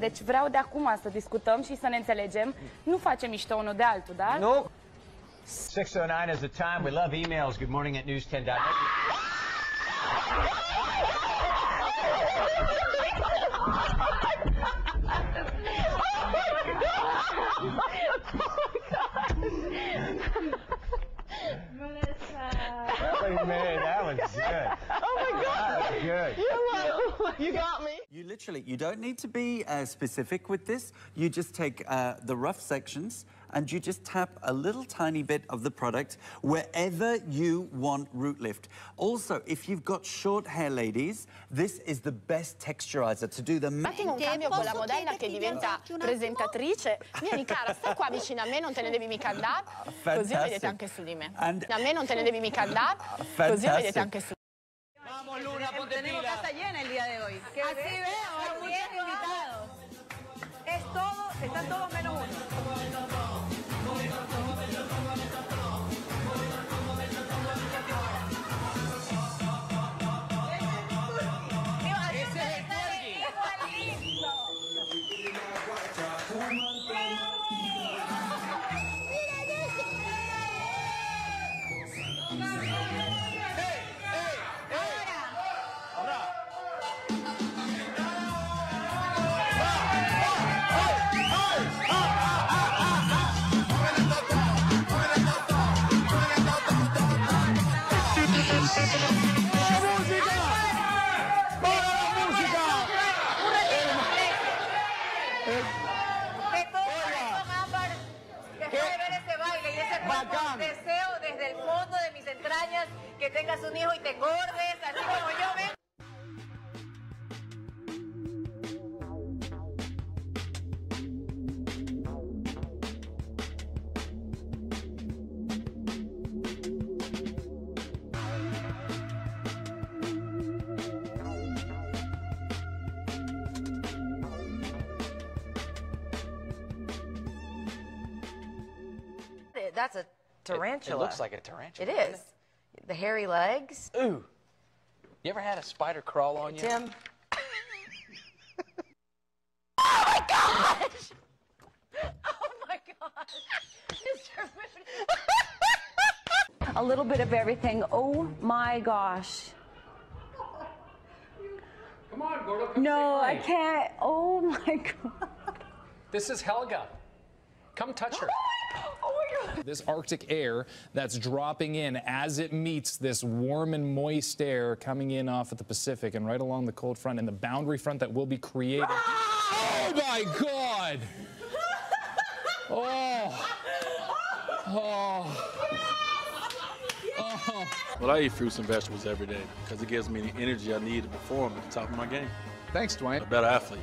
Deci vreau de acum să discutăm și să ne înțelegem. Nu facem mișto unul de altul, da? Nu. 609 is the time. We love emails. Good morning at news10.net. Wait, man, that was good. Oh my God. That was good. You're like, you got me. You literally, you don't need to be uh, specific with this. You just take uh, the rough sections and you just tap a little tiny bit of the product wherever you want root lift. Also, if you've got short hair ladies, this is the best texturizer to do the Un attimo un cambio con la modella che diventa presentatrice. Vieni cara, stai qua vicino a me, non te ne devi mica andare. Così vedete anche su di me. And- A me non te ne devi mica andare. Così vedete anche su Vamos, Luna, ponte Tenemos casa llena el día de hoy. Así veo, bien invitados. Es todo, están todos que tengas un hijo y te engordes, así como yo ven. That's a tarantula. It looks like a tarantula. It is. The hairy legs. Ooh. You ever had a spider crawl on you? Tim. Oh my gosh! Oh my gosh. Mr. Moody. a little bit of everything. Oh my gosh. Come on, Gordo. Come No, I can't. Oh my god. This is Helga. Come touch her. This Arctic air that's dropping in as it meets this warm and moist air coming in off of the Pacific and right along the cold front and the boundary front that will be created. Oh my God! Oh. Oh. Oh. Well, I eat fruits and vegetables every day because it gives me the energy I need to perform at the top of my game. Thanks, Dwayne. A better athlete.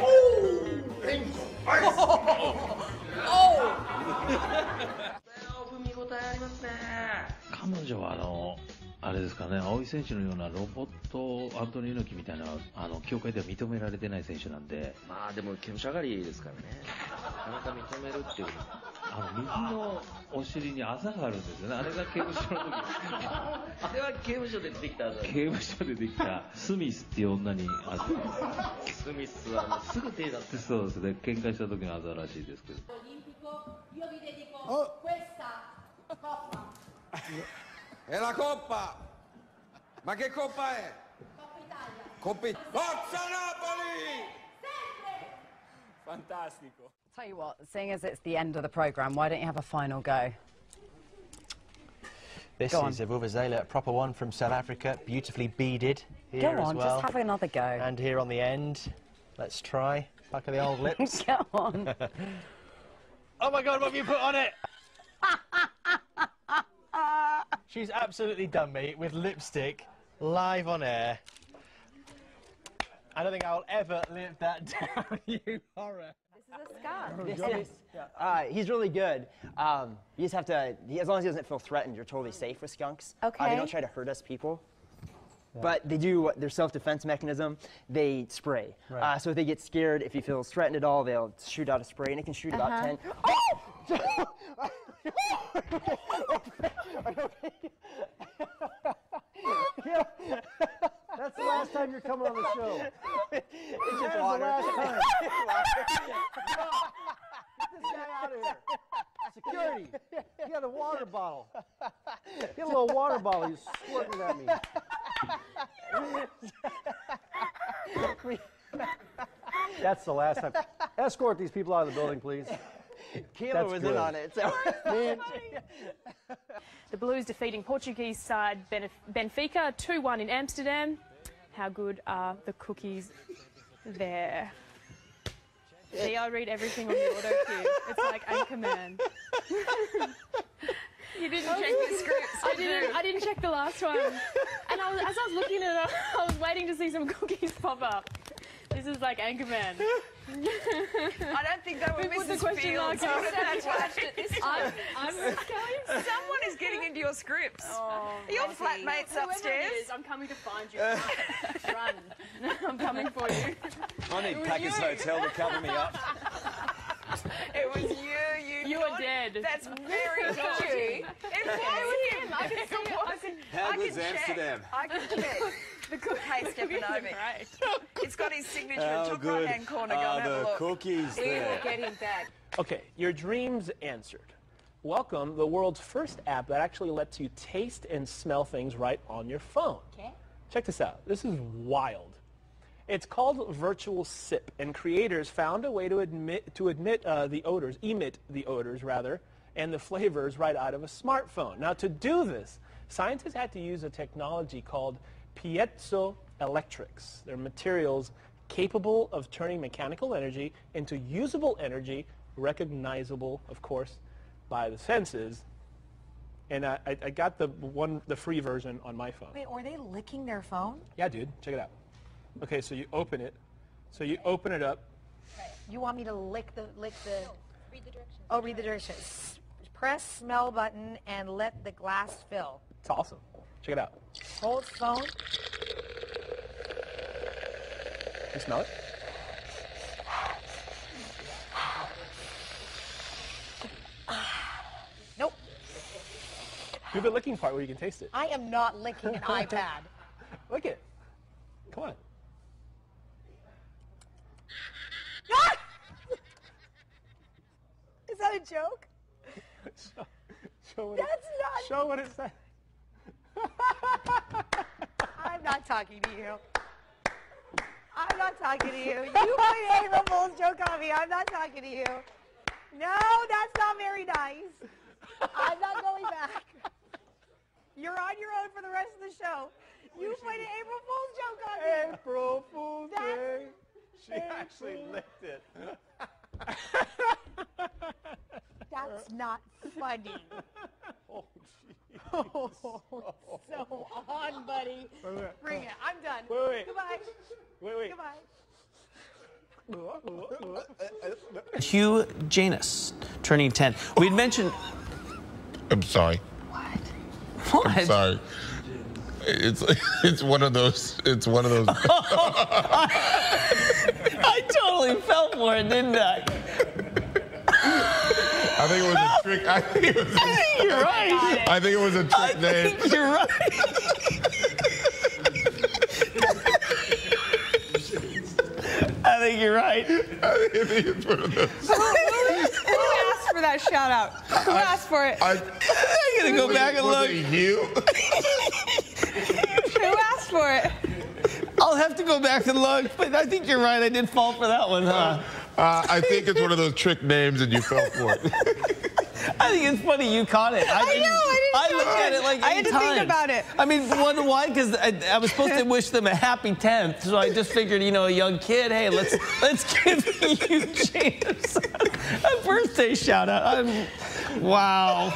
Oh, 彼青井選手のようなロボットアントニオ猪木みたいなあの協会では認められてない選手なんで、まあでも、毛武者狩りですからね。なかなか認めるっていう。あの右のお尻にあざがあるんですよね。あれが刑務所の時 あれは刑務所で出てきた後刑務所でできたスミスっていう女にあざスミスはもうすぐ手だって。そうですね、喧嘩した時のあざらしいですけど。È la coppa! Ma che coppa è? Coppa Italia. Coppa Forza Napoli! Fantastico. Tell you what, seeing as it's the end of the programme, why don't you have a final go? This Go is on. a Vuvuzela, a proper one from South Africa, beautifully beaded here Go as on, well. just have another go. And here on the end, let's try. Back of the old lips. Go on. oh my God, what have you put on it? She's absolutely done me with lipstick live on air. I don't think I'll ever live that down, you horror. This is, a scar. uh, he's really good. Um, you just have to, he, as long as he doesn't feel threatened, you're totally safe with skunks. Uh, they don't try to hurt us people. But they do their self-defense mechanism. They spray. Right. Uh, so if they get scared, if he feels threatened at all, they'll shoot out a spray, and it can shoot about Uh-huh. ten. Oh! yeah. That's the last time you're coming on the show. It's That just is water. the last time. Get this guy out of here. Security, he had a water bottle. He had a little water bottle. He's squirting at me. That's the last time. Escort these people out of the building, please. Keeler was good. in on it. So. Man, The Blues defeating Portuguese side Benfica 2 1 in Amsterdam. How good are the cookies there? See, I read everything on the auto cue. It's like Anchorman. You didn't check the scripts. I did didn't. you? I didn't check the last one. And I was, as I was looking at it, I was waiting to see some cookies pop up. This is like Anchorman. I don't think they were We put the Mrs. question Fields. mark You would have attached it this I'm. I'm Someone is getting into your scripts. Oh, your Rosie. flatmates Whoever upstairs? is, I'm coming to find you. Run. I'm coming for you. I need Packers Hotel to cover me up. It was you, you. You were dead. That's very Naughty. naughty. It was him. I can see it. I can. How I good's can Amsterdam? Check. I can check. The cook- Hey, the cookies are Stefanovic. great. It's got his signature How top good right hand corner. Go are and have a the look. cookies We will there? get him back. Okay, your dreams answered. Welcome, the world's first app that actually lets you taste and smell things right on your phone. Okay. Check this out. This is wild. It's called Virtual Sip, and creators found a way to admit to admit uh, the odors, emit the odors rather, and the flavors right out of a smartphone. Now, to do this, scientists had to use a technology called piezoelectrics. They're materials capable of turning mechanical energy into usable energy, recognizable, of course, by the senses. And I, I I got the one, the free version on my phone. Wait, are they licking their phone? Yeah, dude, check it out. Okay, so you open it. So you open it up. You want me to lick the lick the? Read the directions. Oh, read the directions. Press smell button and let the glass fill. It's awesome. Check it out. Hold phone. You smell it? Nope. Do the licking part where you can taste it. I am not licking an iPad. Lick it. Come on. Is that a joke? show, show what That's it, not. Show what it says. I'm not talking to you. I'm not talking to you. You played April Fool's joke on me. I'm not talking to you. No, that's not very nice. I'm not going back. You're on your own for the rest of the show. You played an April Fool's joke on me. April Fool's Day. She actually licked it. That's uh. not funny. Oh, Oh, so on, buddy. Wait, wait. Bring it. I'm done. Wait, wait. Goodbye. Wait, wait. Goodbye. Hugh Janus, turning 10. We'd mentioned. I'm sorry. What? What? I'm sorry. It's it's one of those. It's one of those. I totally fell for it, didn't I? I think it was a trick. I think it was. I think you're right. I think it was a trick name. think you're right. I think you're right. I think it's one of those. Who asked for that shout out? Who asked for it? I, I'm gonna go back and was look. it you? Who asked for it? I'll have to go back and look, but I think you're right. I did fall for that one, huh? Uh, Uh, I think it's one of those trick names, and you fell for it. I think it's funny you caught it. I know, I didn't I know looked at it. it like I had to think about it. I mean, one, why? Because I, I was supposed to wish them a happy 10th, so I just figured, you know, a young kid, hey, let's let's give you James a birthday shout out. I'm, wow.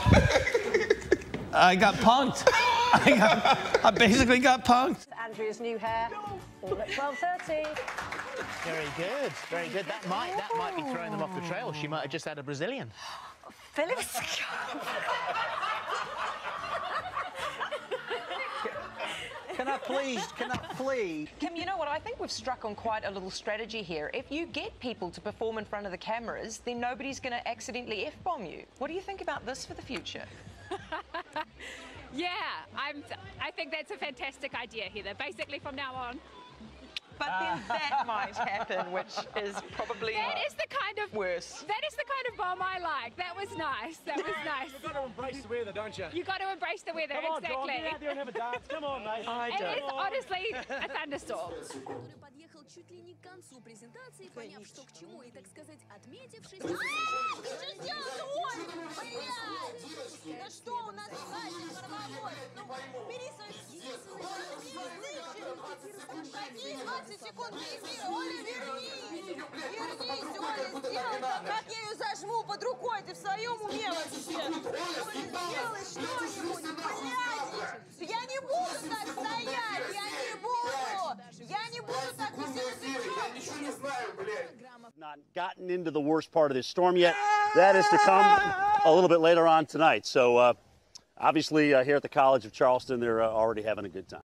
I got punked. I, got, I basically got punked. Andrea's new hair. All at 12.30. Very good, very good. That might that might be throwing them off the trail. She might have just had a Brazilian. Phillips. Can I please, can I please? Kim, you know what? I think we've struck on quite a little strategy here. If you get people to perform in front of the cameras, then nobody's going to accidentally F-bomb you. What do you think about this for the future? Yeah, I'm. I think that's a fantastic idea, Heather. Basically, from now on. But then ah. that might happen, which is probably That is the kind of worse. That is the kind of bomb I like. That was nice. That was nice. You've got to embrace the weather, don't you? You got to embrace the weather. Come on, Dawn, exactly. get out there and have a dance. Come on, mate. It is honestly a thunderstorm. Подъехал чуть ли не к концу презентации, поняв, что к чему, и, так сказать, отметившись... Ты что сделал, Ой! Да что у нас значит паровоз? Ну, бери свои Какие 20 секунд? Оля, вернись! Вернись, Оля, сделай так, как я ее зажму под рукой, ты в своем уме вообще? Оля, сделай что-нибудь, Not gotten into the worst part of this storm yet. That is to come a little bit later on tonight. So, uh, obviously, uh, here at the College of Charleston, they're uh, already having a good time.